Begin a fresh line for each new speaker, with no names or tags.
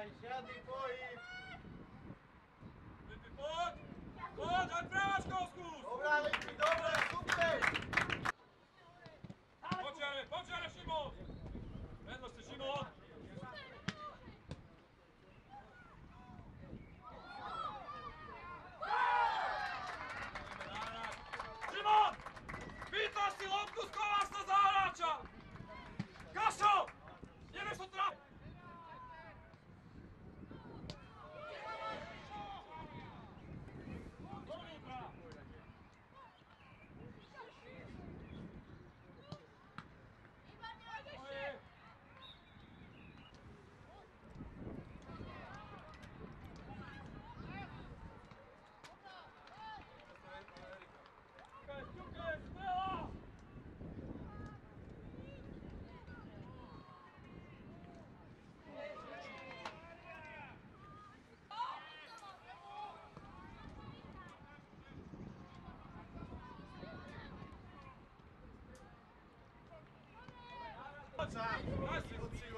Ai, já depois.
Depois.
WhatsApp.